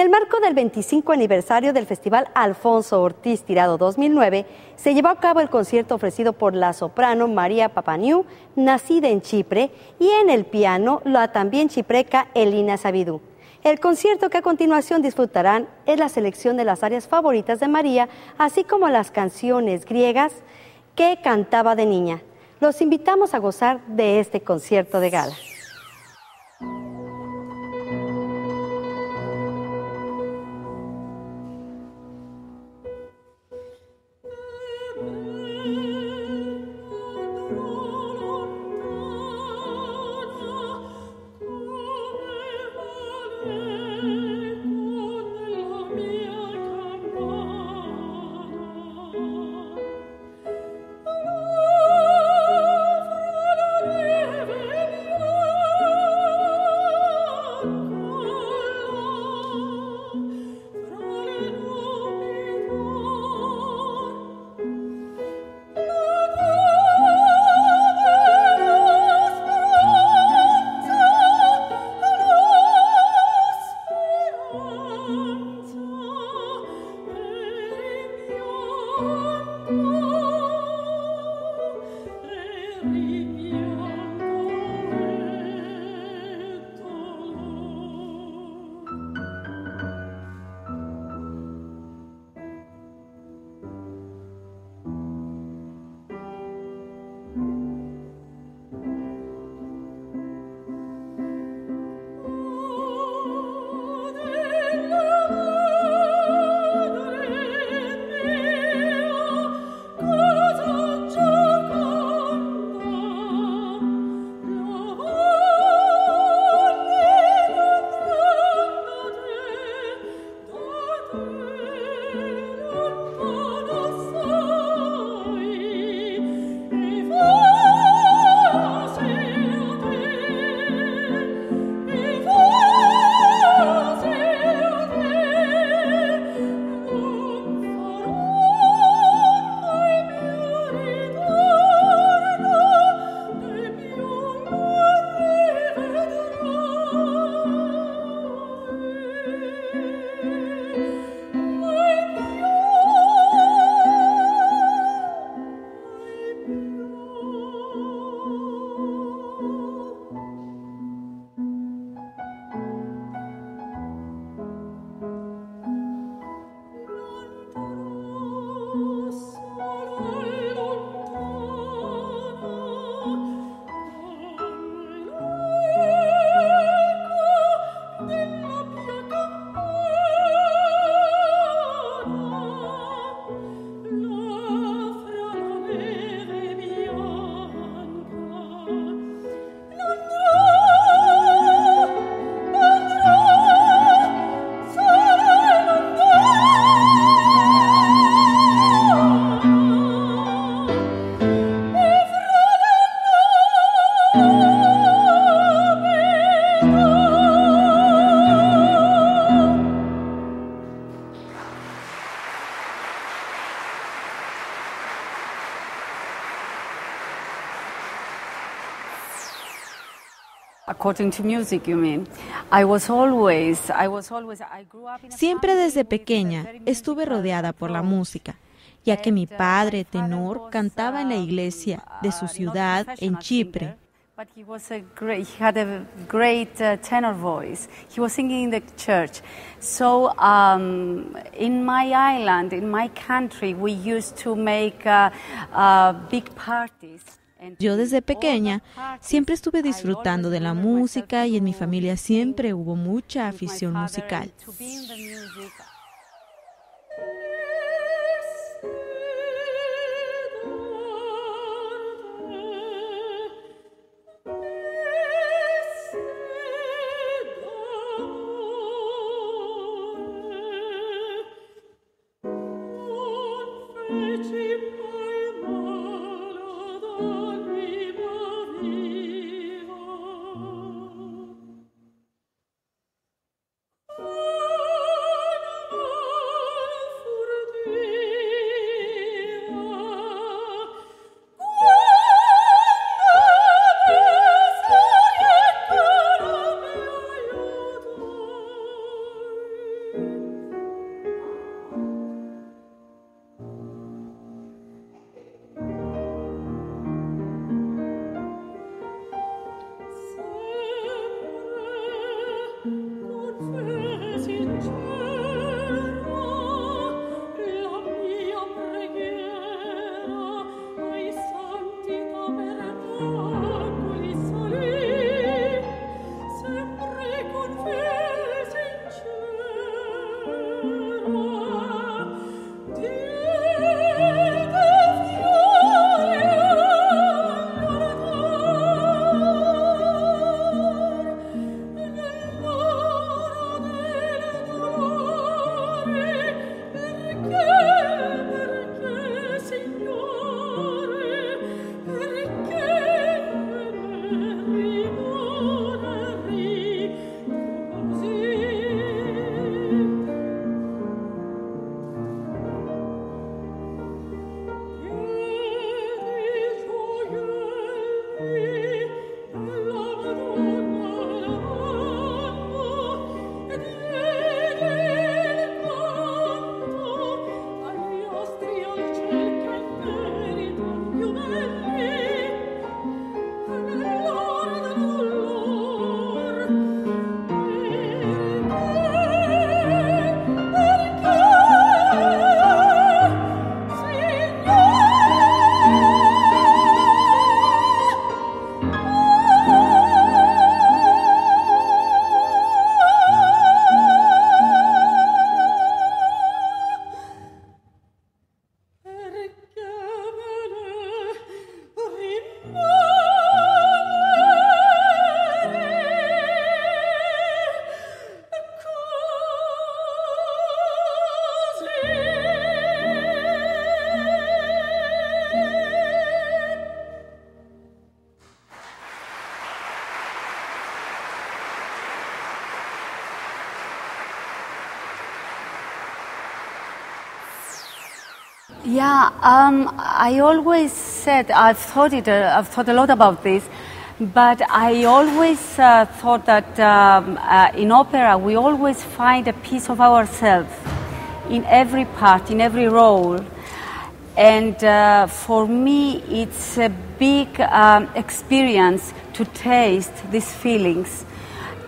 En el marco del 25 aniversario del Festival Alfonso Ortiz Tirado 2009, se llevó a cabo el concierto ofrecido por la soprano María Papaniu, nacida en Chipre, y en el piano la también chipreca Elina Sabidú. El concierto que a continuación disfrutarán es la selección de las áreas favoritas de María, así como las canciones griegas que cantaba de niña. Los invitamos a gozar de este concierto de gala. Siempre desde pequeña estuve rodeada por la música, ya que mi padre, tenor, cantaba en la iglesia de su ciudad en Chipre. Yo desde pequeña siempre estuve disfrutando de la música y en mi familia siempre hubo mucha afición musical. Um, I always said I've thought it. Uh, I've thought a lot about this, but I always uh, thought that um, uh, in opera we always find a piece of ourselves in every part, in every role, and uh, for me it's a big um, experience to taste these feelings.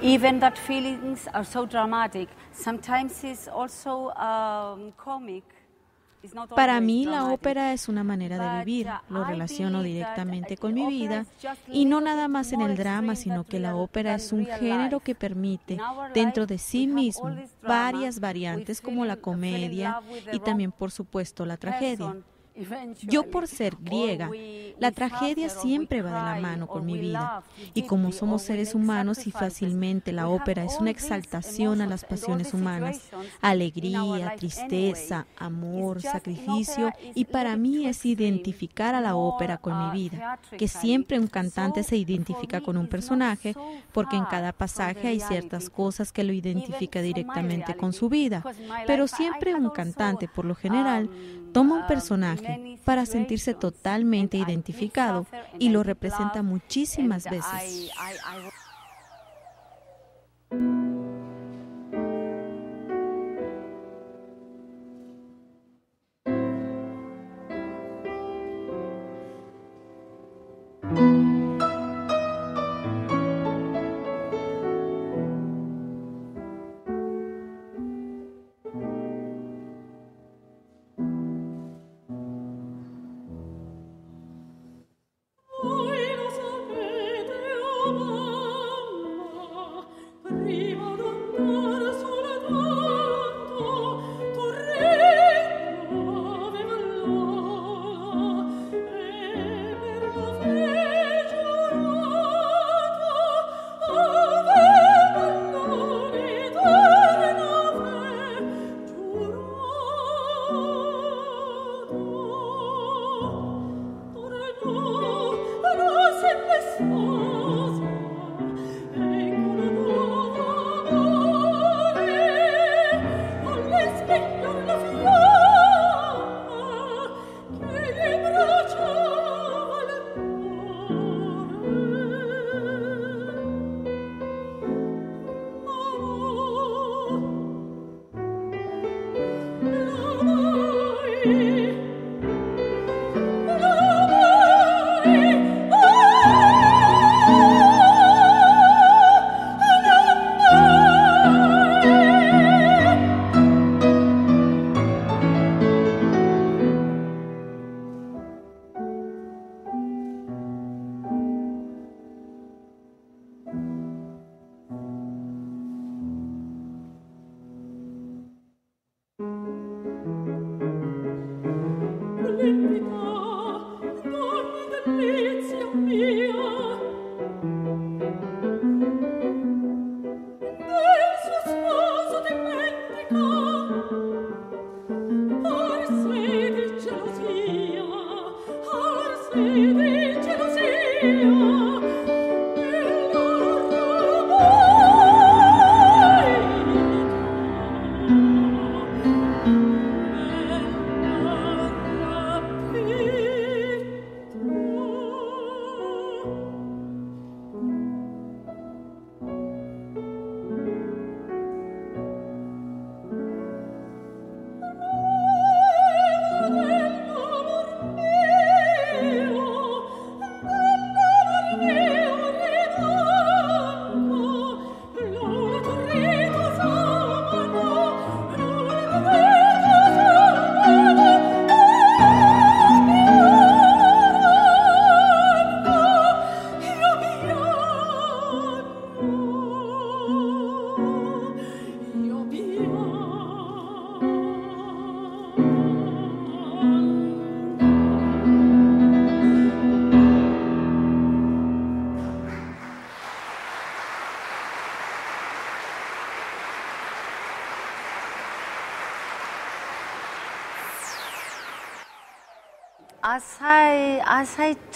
Even that feelings are so dramatic. Sometimes it's also um, comic. Para mí la ópera es una manera de vivir, lo relaciono directamente con mi vida. y no nada más en el drama, sino que la ópera es un género que permite dentro de sí mismo varias variantes como la comedia y también por supuesto la tragedia. Yo por ser griega, la tragedia siempre va de la mano con mi vida. Y como somos seres humanos y fácilmente la ópera es una exaltación a las pasiones humanas, alegría, tristeza, amor, sacrificio, y para mí es identificar a la ópera con mi vida, que siempre un cantante se identifica con un personaje, porque en cada pasaje hay ciertas cosas que lo identifica directamente con su vida, pero siempre un cantante, por lo general, Toma un personaje para sentirse totalmente identificado y lo representa muchísimas veces.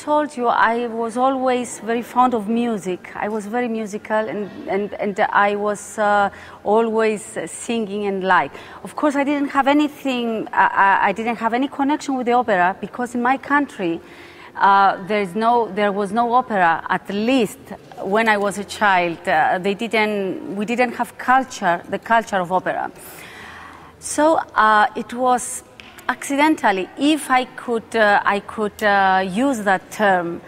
Told you, I was always very fond of music. I was very musical and, and, and I was uh, always singing and like. Of course, I didn't have anything, I, I didn't have any connection with the opera because in my country, uh, there, is no, there was no opera, at least when I was a child. Uh, they didn't, we didn't have culture, the culture of opera. So uh, it was accidentally, if I could, uh, I could uh, use that term,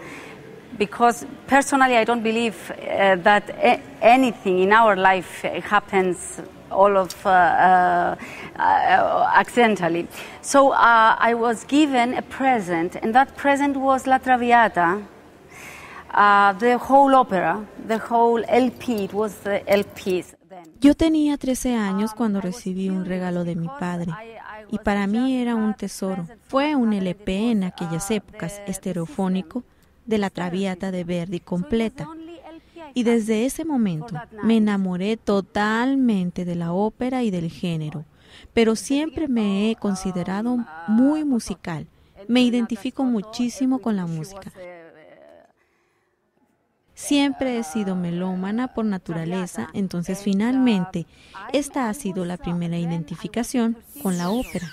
because personally I don't believe uh, that a- anything in our life happens all of uh, uh, uh, accidentally. So I was given a present, and that present was La Traviata. the whole opera, the whole LP, it was the LPs. Yo tenía 13 años cuando recibí un regalo de mi padre y para mí era un tesoro. Fue un LP en aquellas épocas, estereofónico, de la Traviata de Verdi completa. Y desde ese momento me enamoré totalmente de la ópera y del género, pero siempre me he considerado muy musical. Me identifico muchísimo con la música. Siempre he sido melómana por naturaleza, entonces finalmente esta ha sido la primera identificación con la ópera.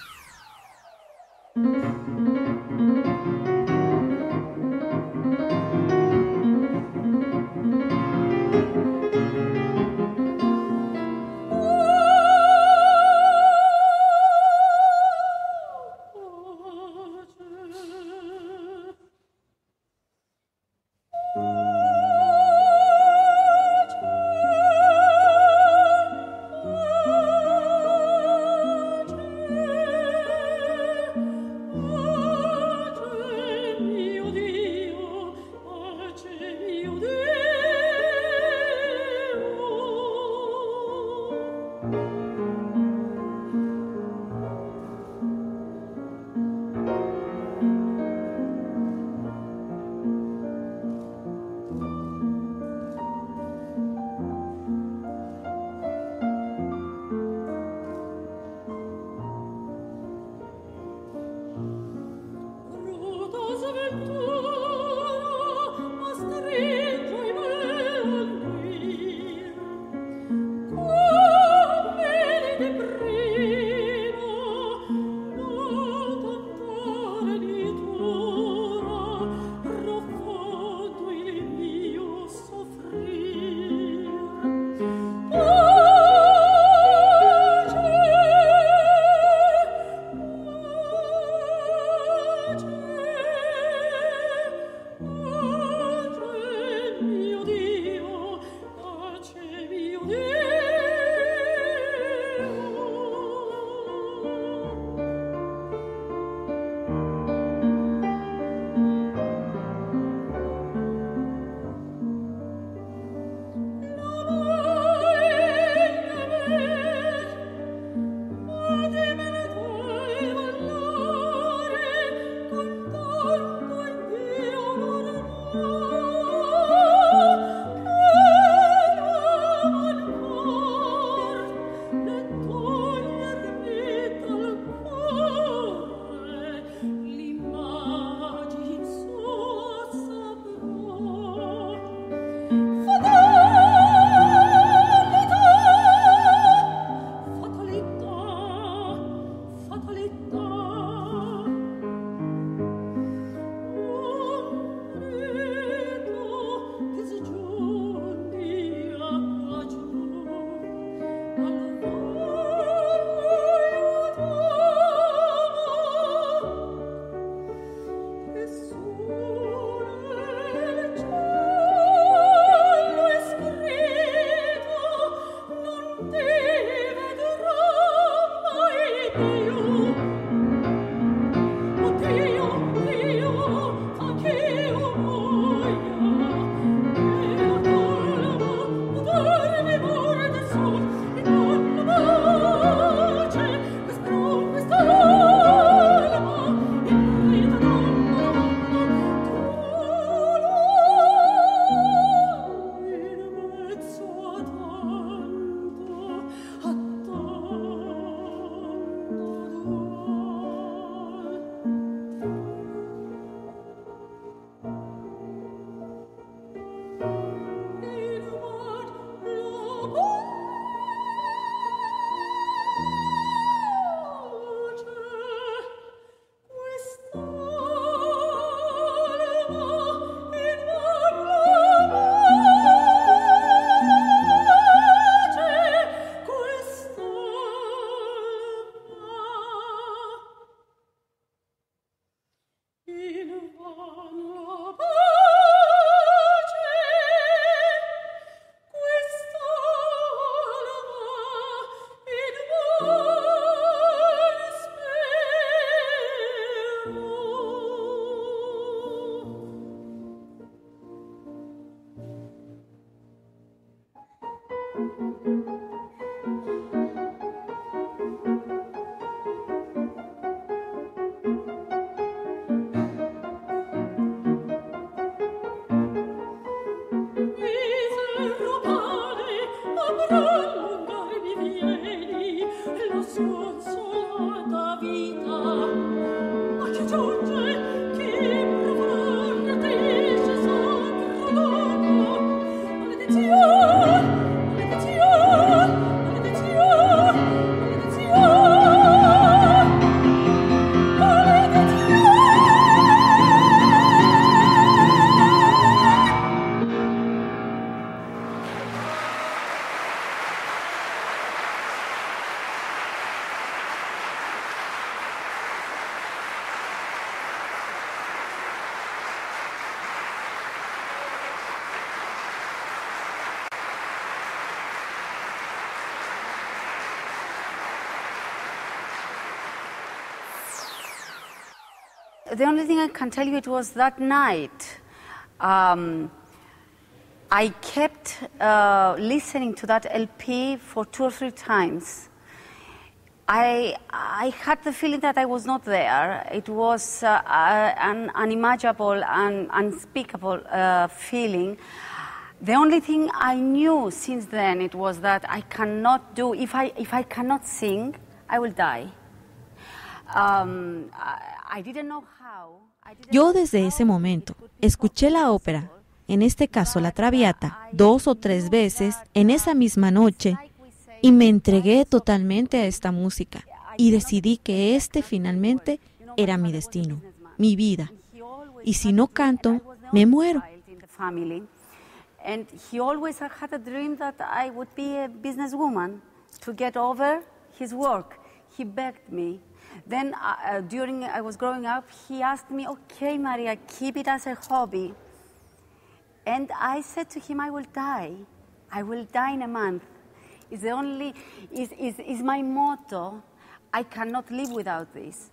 Can tell you it was that night. Um, I kept uh, listening to that LP for two or three times. I, I had the feeling that I was not there. It was uh, uh, an unimaginable and unspeakable uh, feeling. The only thing I knew since then it was that I cannot do. If I if I cannot sing, I will die. Um, I, I didn't know how. Yo desde ese momento escuché la ópera, en este caso la Traviata, dos o tres veces en esa misma noche y me entregué totalmente a esta música y decidí que este finalmente era mi destino, mi vida. Y si no canto, me muero. And he always had a dream that I would be a businesswoman to get over his work. He begged me. Then, uh, uh, during I was growing up, he asked me, "Okay, Maria, keep it as a hobby." And I said to him, "I will die. I will die in a month. It's the only is is is my motto. I cannot live without this.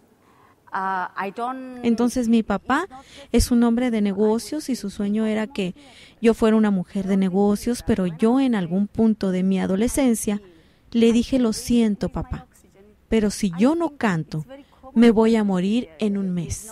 Uh, I don't." Entonces mi papá es un hombre de negocios y su sueño era que yo fuera una mujer de negocios, pero yo en algún punto de mi adolescencia le dije, lo siento papá, pero si yo no canto, me voy a morir en un mes.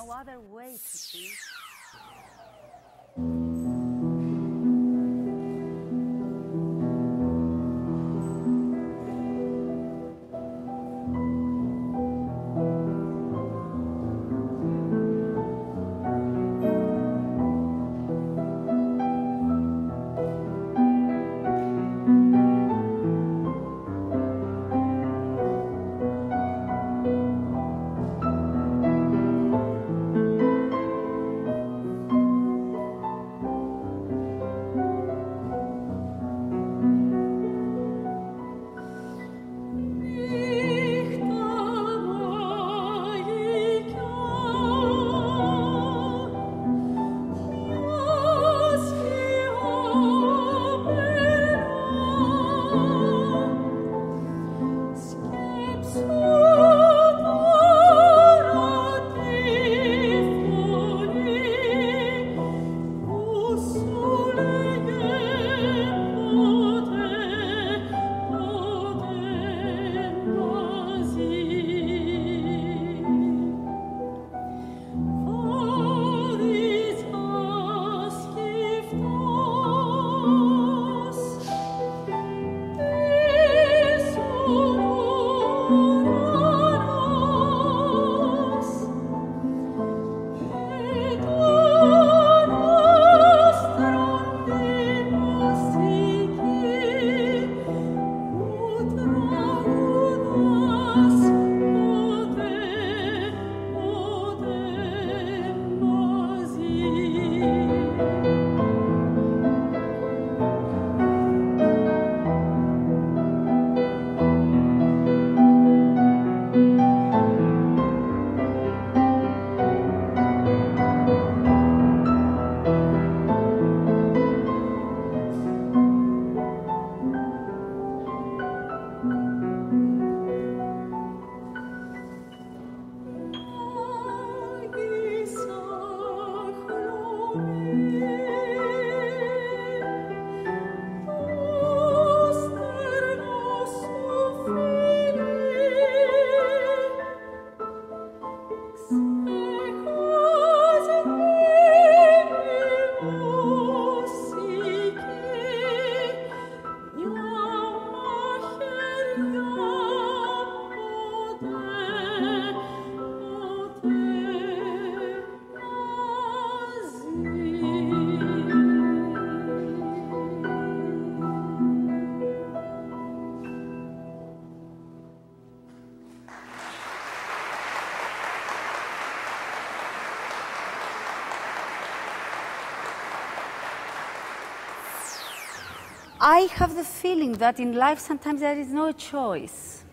I have the feeling that in life sometimes there is no choice.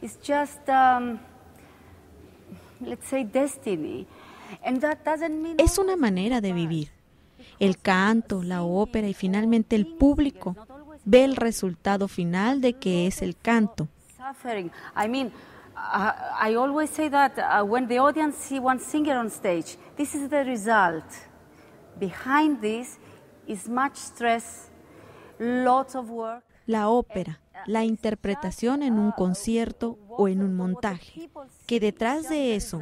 It's just, um, let's say, destiny. And that doesn't mean Es una manera de vivir. El canto, la ópera y finalmente el público ve el resultado final de que es el canto. suffering. I mean, uh, I always say that uh, when the audience see one singer on stage, this is the result. Behind this is much stress, lots of work. La ópera, la interpretación en un concierto o en un montaje, que detrás de eso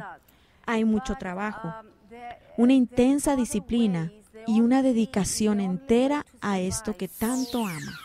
hay mucho trabajo, una intensa disciplina y una dedicación entera a esto que tanto ama.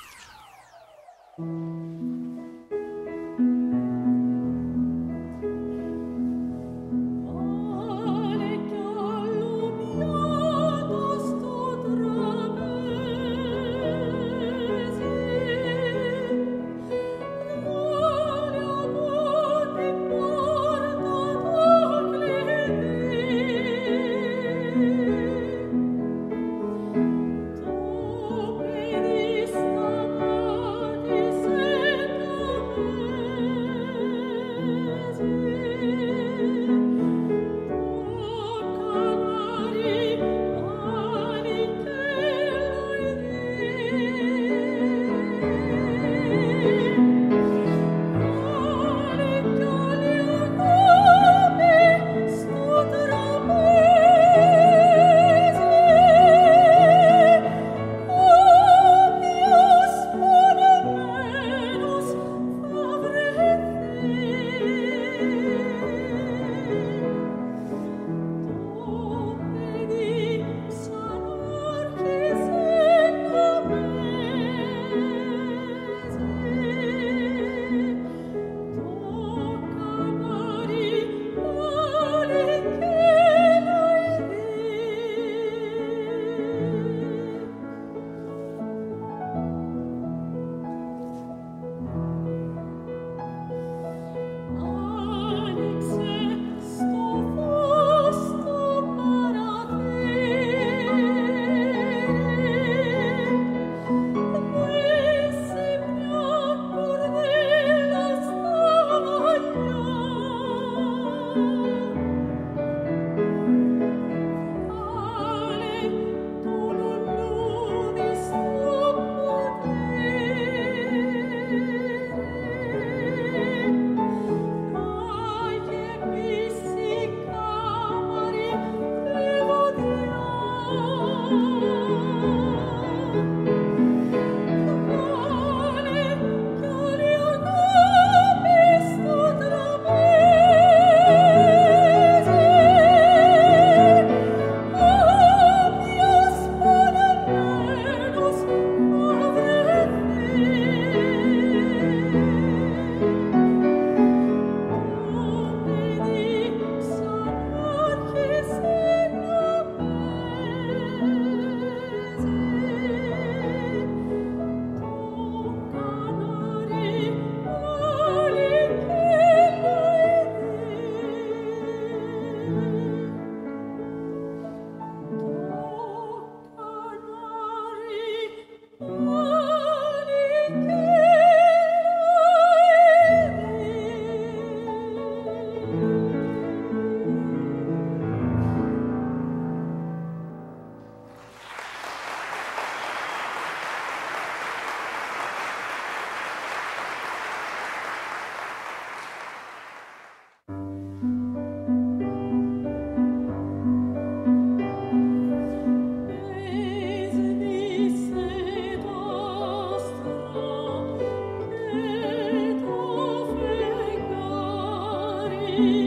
you.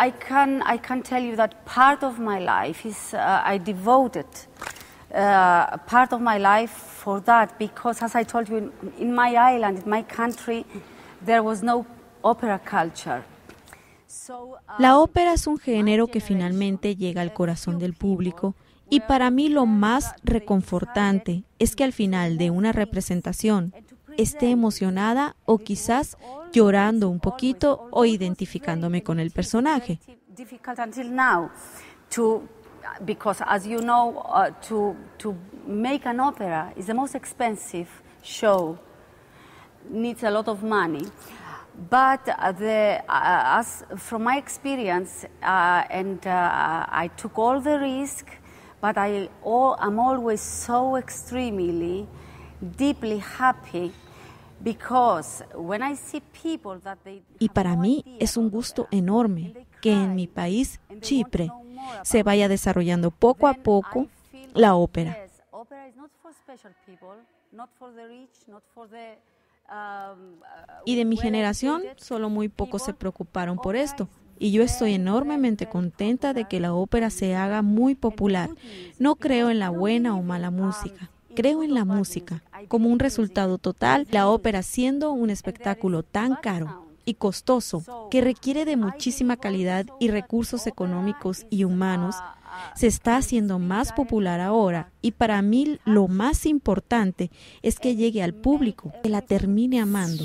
I can, I can tell you that part of my life is uh, I devoted uh, part of my life for that because, as I told you, in, in my island, in my country, there was no opera culture. La ópera es un género que finalmente llega al corazón del público y para mí lo más reconfortante es que al final de una representación esté emocionada o quizás llorando un poquito o identificándome con el personaje. because as you know, uh, to, to make an opera is the most expensive show, needs a lot of money. But uh, the, uh, as from my experience, uh, and uh, I took all the risk, but I all, I'm always so extremely, Y para mí es un gusto enorme que en mi país, Chipre, se vaya desarrollando poco a poco la ópera. Y de mi generación, solo muy pocos se preocuparon por esto. Y yo estoy enormemente contenta de que la ópera se haga muy popular. No creo en la buena o mala música creo en la música. Como un resultado total, la ópera siendo un espectáculo tan caro y costoso que requiere de muchísima calidad y recursos económicos y humanos, se está haciendo más popular ahora y para mí lo más importante es que llegue al público, que la termine amando.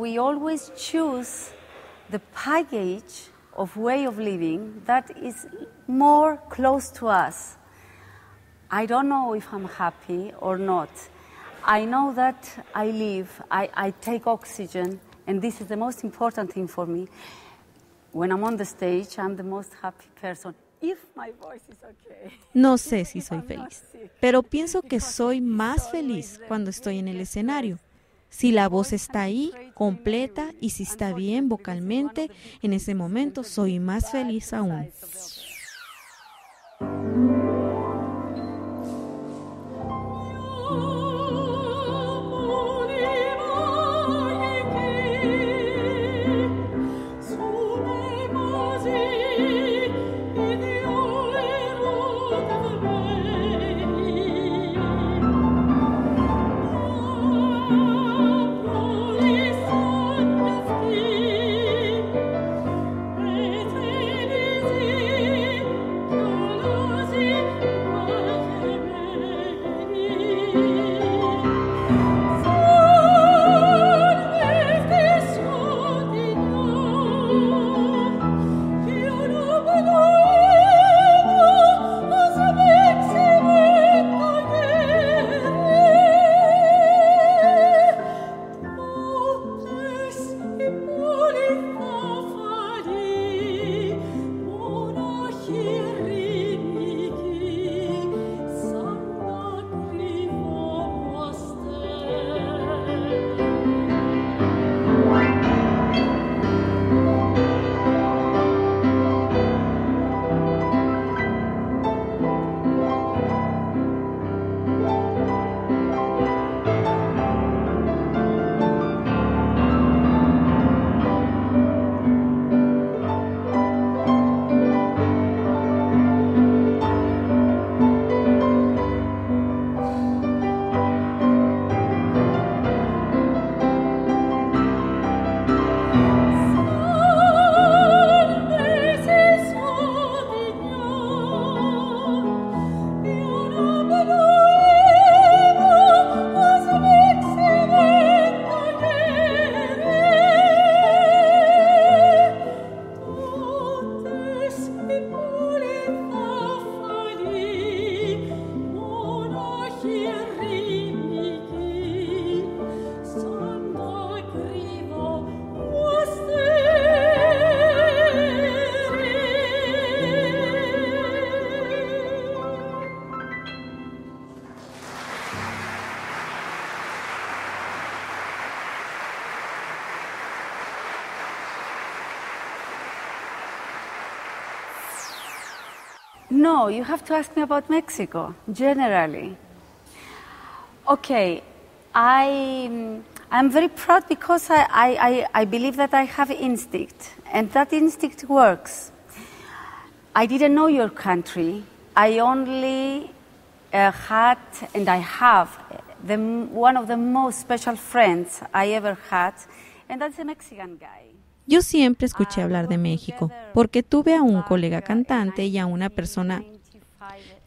We always choose the package of way of living that is more close to us. I don't know if I'm happy or not. I know that I live, I, I take oxygen, and this is the most important thing for me. When I'm on the stage, I'm the most happy person. If my voice is okay. No sé si soy feliz, pero pienso que soy más feliz cuando estoy en el escenario. Si la voz está ahí, completa, y si está bien vocalmente, en ese momento soy más feliz aún. No, you have to ask me about Mexico generally. Okay, I, I'm very proud because I, I, I believe that I have instinct, and that instinct works. I didn't know your country. I only uh, had, and I have, the, one of the most special friends I ever had, and that's a Mexican guy. Yo siempre escuché hablar de México, porque tuve a un colega cantante y a una persona...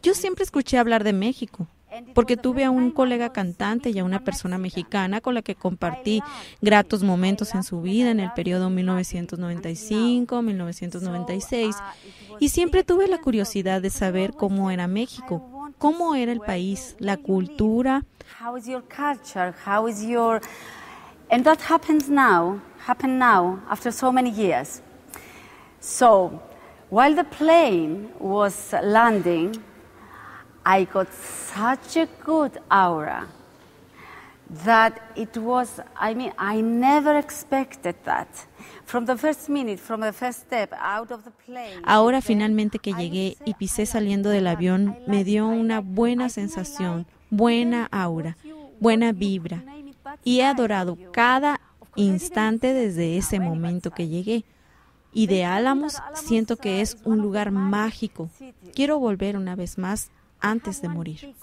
Yo siempre escuché hablar de México, porque tuve a un colega cantante y a una persona mexicana con la que compartí gratos momentos en su vida en el periodo 1995-1996 y siempre tuve la curiosidad de saber cómo era México, cómo era el país, la cultura. And that happens now, happen now after so many years. So, while the plane was landing, I got such a good aura that it was, I mean, I never expected that. From the first minute, from the first step out of the plane, Ahora finalmente que llegué y pisé saliendo del avión, me dio una buena sensación, buena aura, buena vibra y he adorado cada instante desde ese momento que llegué. Y de Álamos siento que es un lugar mágico. Quiero volver una vez más antes de morir.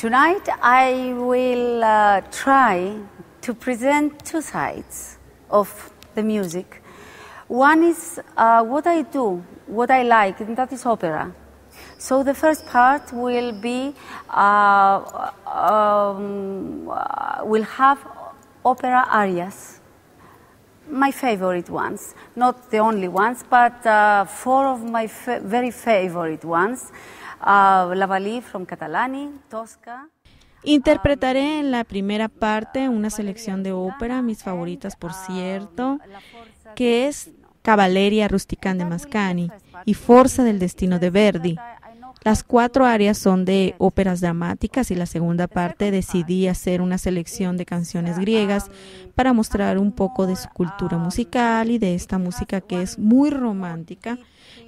Tonight I will uh, try to present two sides of the music. One is uh, what I do, what I like, and that is opera. So the first part will be, uh, um, will have opera arias, my favorite ones, not the only ones, but uh, four of my fa very favorite ones. Uh, from Catalani, Tosca. Interpretaré en la primera parte una selección de ópera, mis favoritas por cierto, que es Cavalleria Rusticana de Mascani y Forza del Destino de Verdi. Las cuatro áreas son de óperas dramáticas y la segunda parte decidí hacer una selección de canciones griegas para mostrar un poco de su cultura musical y de esta música que es muy romántica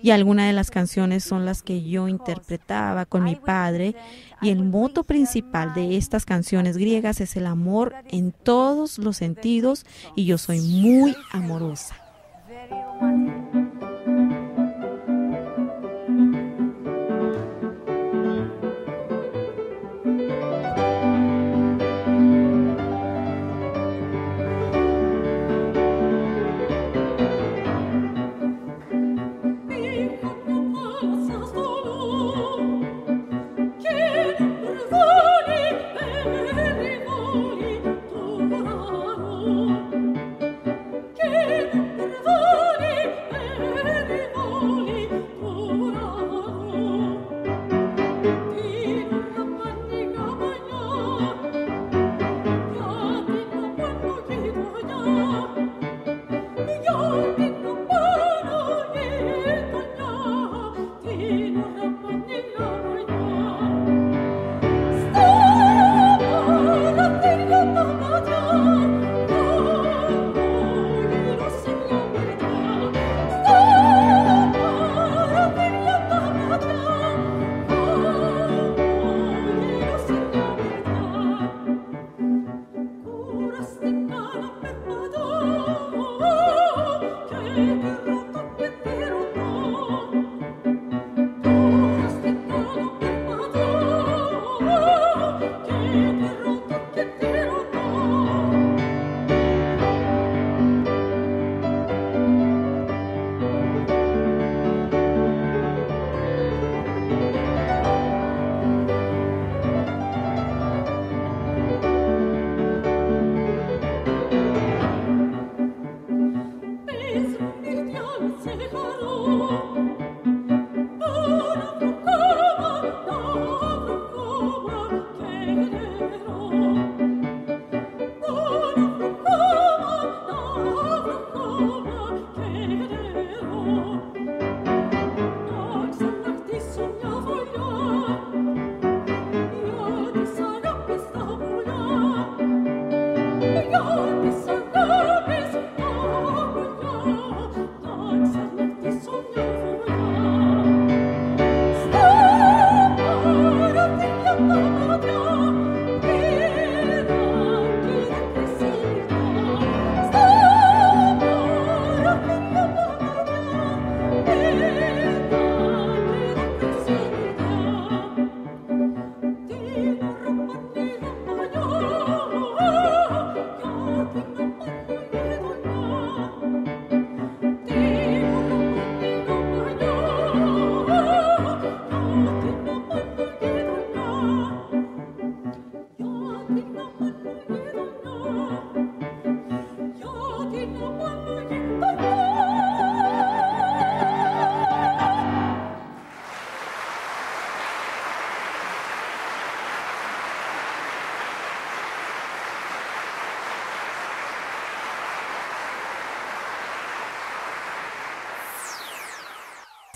y algunas de las canciones son las que yo interpretaba con mi padre y el moto principal de estas canciones griegas es el amor en todos los sentidos y yo soy muy amorosa.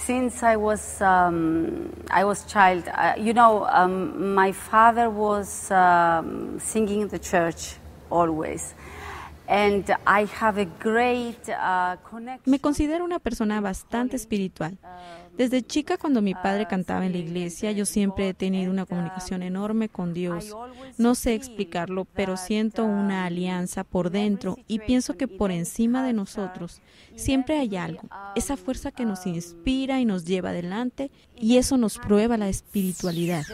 Since I was um, I was child, uh, you know, um, my father was um, singing in the church always. And I have a great, uh, connection. Me considero una persona bastante espiritual. Desde chica, cuando mi padre cantaba en la iglesia, yo siempre he tenido una comunicación enorme con Dios. No sé explicarlo, pero siento una alianza por dentro y pienso que por encima de nosotros siempre hay algo, esa fuerza que nos inspira y nos lleva adelante y eso nos prueba la espiritualidad.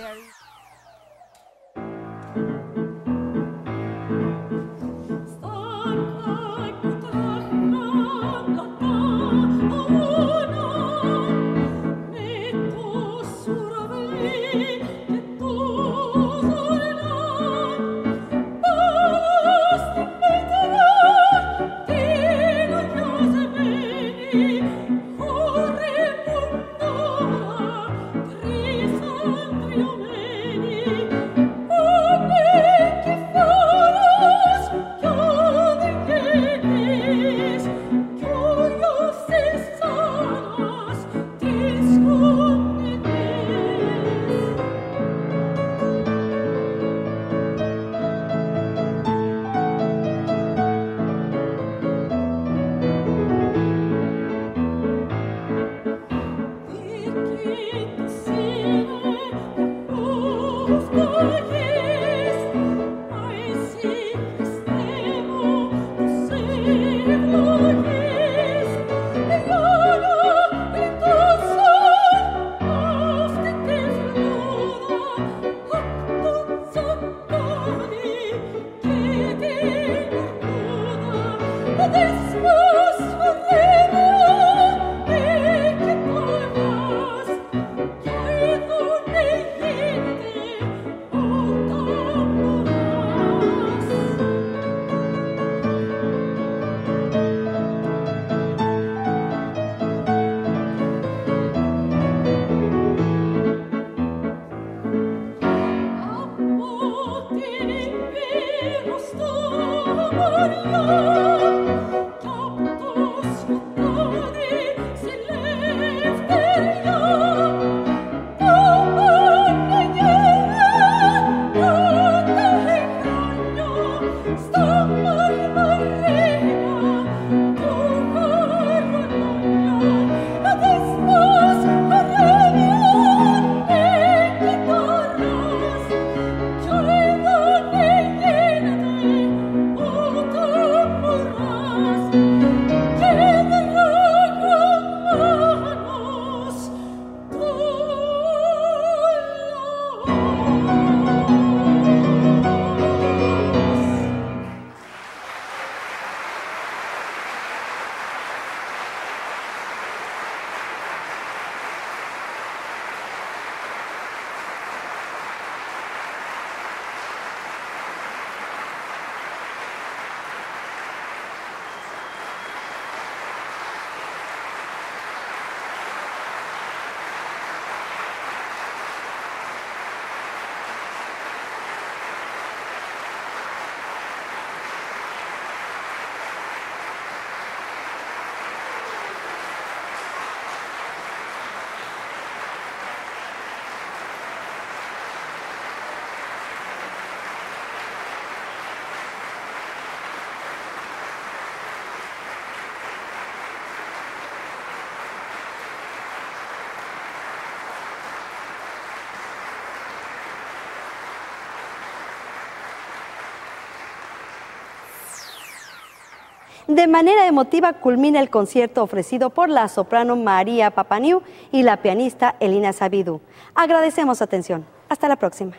De manera emotiva culmina el concierto ofrecido por la soprano María Papaniu y la pianista Elina Sabidu. Agradecemos atención. Hasta la próxima.